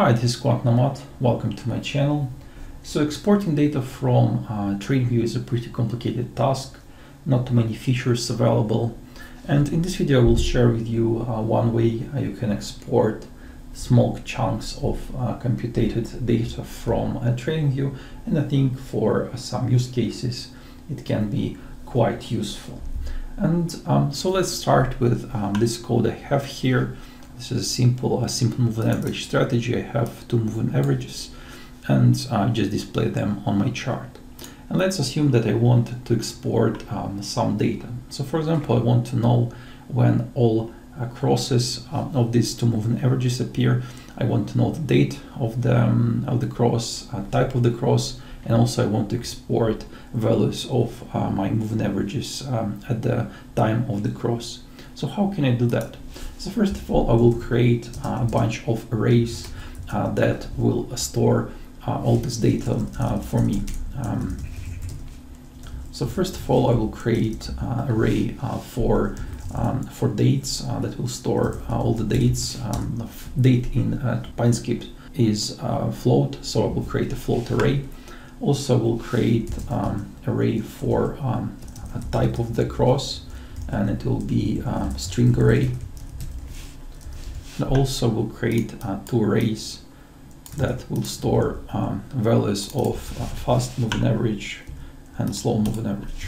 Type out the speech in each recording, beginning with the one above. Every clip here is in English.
Hi, this is QuantNomad. Welcome to my channel. So exporting data from uh, TradingView is a pretty complicated task, not too many features available. And in this video I will share with you uh, one way uh, you can export small chunks of uh, computed data from uh, TradingView and I think for some use cases it can be quite useful. And um, so let's start with um, this code I have here. This is a simple, a simple moving average strategy. I have two moving averages and I just display them on my chart. And let's assume that I want to export um, some data. So for example, I want to know when all uh, crosses um, of these two moving averages appear. I want to know the date of the, um, of the cross, uh, type of the cross, and also I want to export values of uh, my moving averages um, at the time of the cross. So how can I do that? So first of all, I will create a bunch of arrays uh, that will store uh, all this data uh, for me. Um, so first of all, I will create an array uh, for um, for dates uh, that will store uh, all the dates. Um, date in PineScript is float, so I will create a float array. Also, I will create um, array for um, a type of the cross and it will be a string array. And also will create uh, two arrays that will store um, values of uh, fast moving average and slow moving average.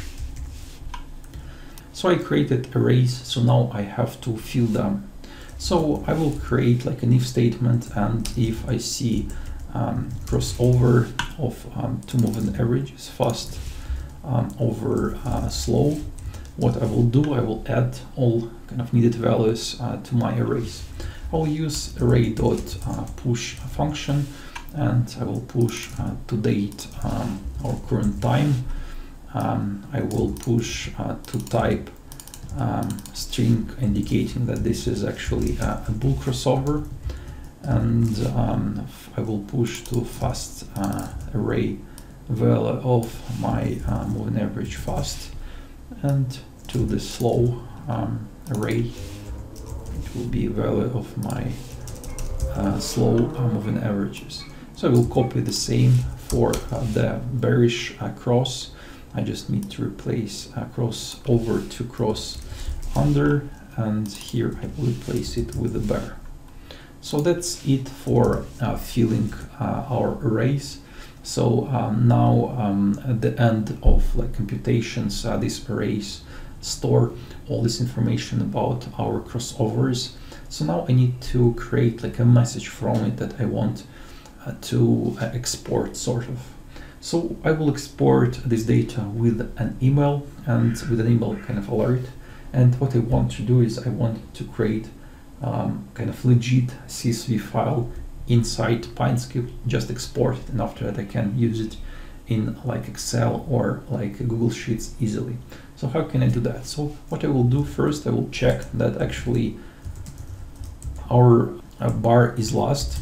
So I created arrays, so now I have to fill them. So I will create like an if statement and if I see um, crossover of um, two moving averages, fast um, over uh, slow, what I will do, I will add all kind of needed values uh, to my arrays. I'll use array dot uh, function and I will push uh, to date um, or current time. Um, I will push uh, to type um, string indicating that this is actually a, a bull crossover and um, I will push to fast uh, array value of my uh, moving average fast and to the slow um, array. It will be a value of my uh, slow uh, moving averages. So I will copy the same for uh, the bearish uh, cross I just need to replace uh, cross over to cross under and here I will replace it with a bear. So that's it for uh, filling our arrays so um, now um, at the end of like computations, uh, these arrays store all this information about our crossovers. So now I need to create like a message from it that I want uh, to uh, export sort of. So I will export this data with an email and with an email kind of alert. And what I want to do is I want to create um, kind of legit CSV file inside PineScript, just export it, and after that I can use it in like Excel or like Google Sheets easily. So how can I do that? So what I will do first, I will check that actually our uh, bar is lost.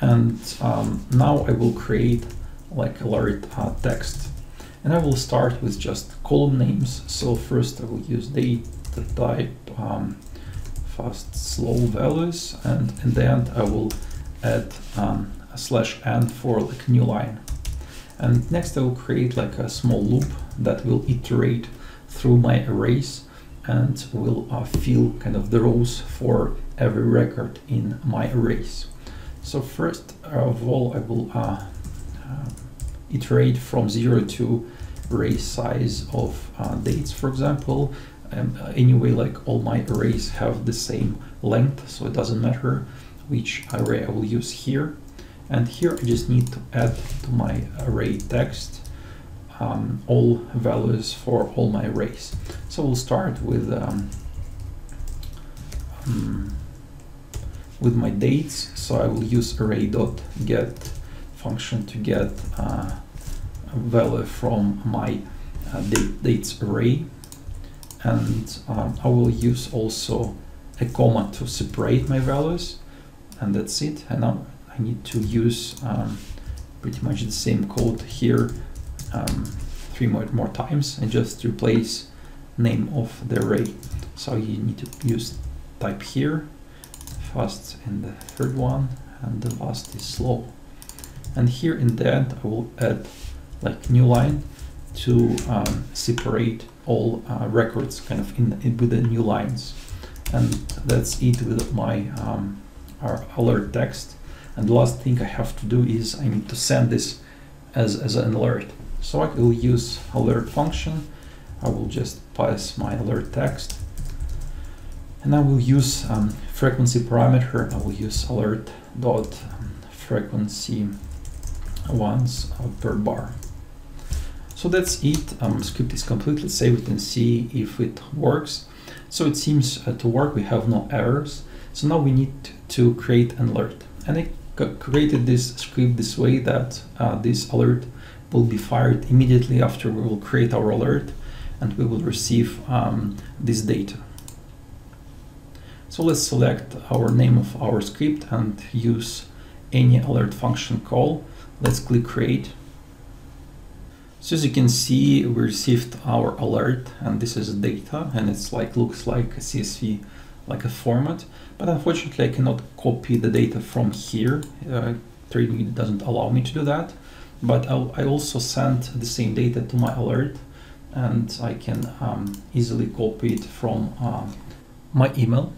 And um, now I will create like alert uh, text. And I will start with just column names. So first I will use date type um, fast slow values and in the end I will add um, a slash n for like new line and next I will create like a small loop that will iterate through my arrays and will uh, fill kind of the rows for every record in my arrays. So first of all I will uh, uh, iterate from 0 to array size of uh, dates for example um, anyway like all my arrays have the same length so it doesn't matter which array I will use here. And here I just need to add to my array text um, all values for all my arrays. So we'll start with um, um, with my dates. So I will use array dot get function to get uh, a value from my uh, date, dates array and um, I will use also a comma to separate my values and that's it and now I need to use um, pretty much the same code here um, three more, more times and just replace name of the array so you need to use type here fast in the third one, and the last is slow. And here in the end, I will add like new line to um, separate all uh, records kind of in, in, with the new lines. And that's it with my um, alert text. And the last thing I have to do is I need to send this as, as an alert. So I will use alert function. I will just pass my alert text. And I will use um, frequency parameter. I will use alert dot frequency once per bar. So that's it. Um, script is completely saved and see if it works. So it seems uh, to work. We have no errors. So now we need to create an alert. And I created this script this way that uh, this alert will be fired immediately after we will create our alert and we will receive um, this data. So let's select our name of our script and use any alert function call. Let's click create so as you can see, we received our alert and this is data and it's like looks like a CSV like a format, but unfortunately I cannot copy the data from here. Uh, doesn't allow me to do that, but I'll, i also sent the same data to my alert and I can um, easily copy it from uh, my email.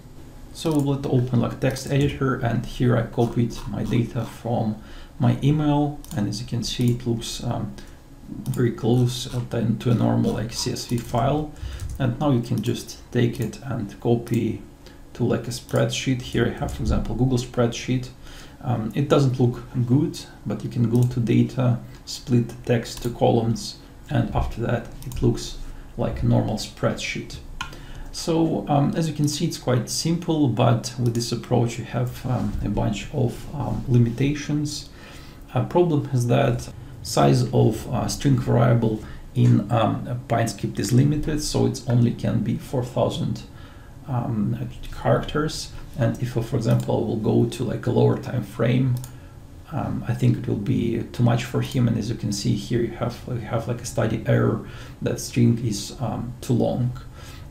So let's open like text editor and here I copied my data from my email and as you can see it looks um, very close then to a normal like CSV file. And now you can just take it and copy to like a spreadsheet. Here I have, for example, Google spreadsheet. Um, it doesn't look good, but you can go to data, split text to columns, and after that it looks like a normal spreadsheet. So um, as you can see, it's quite simple, but with this approach you have um, a bunch of um, limitations. A problem is that size of uh, string variable in um, PineScript is limited, so it only can be 4000 um, characters. And if, for example, we'll go to like a lower time frame, um, I think it will be too much for him. And as you can see here, you have you have like a study error that string is um, too long,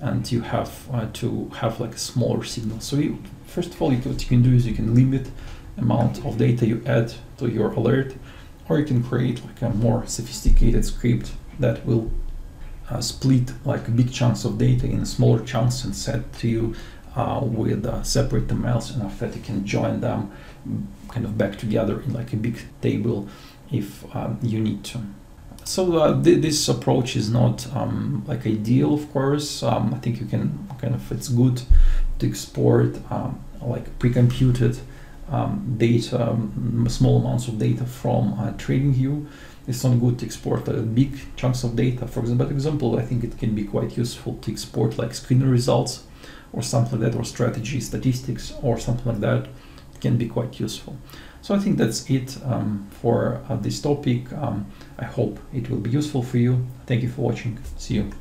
and you have uh, to have like a smaller signal. So you, first of all, you, what you can do is you can limit amount of data you add to your alert or you can create like a more sophisticated script that will uh, split like big chunks of data in smaller chunks and set to you uh, with uh, separate and after that you can join them kind of back together in like a big table if um, you need to. So uh, th this approach is not um, like ideal, of course. Um, I think you can kind of it's good to export um, like pre-computed um, data, small amounts of data from uh, TradingView. It's not good to export uh, big chunks of data. For example, example, I think it can be quite useful to export like screener results or something like that, or strategy statistics or something like that. It can be quite useful. So I think that's it um, for uh, this topic. Um, I hope it will be useful for you. Thank you for watching. See you.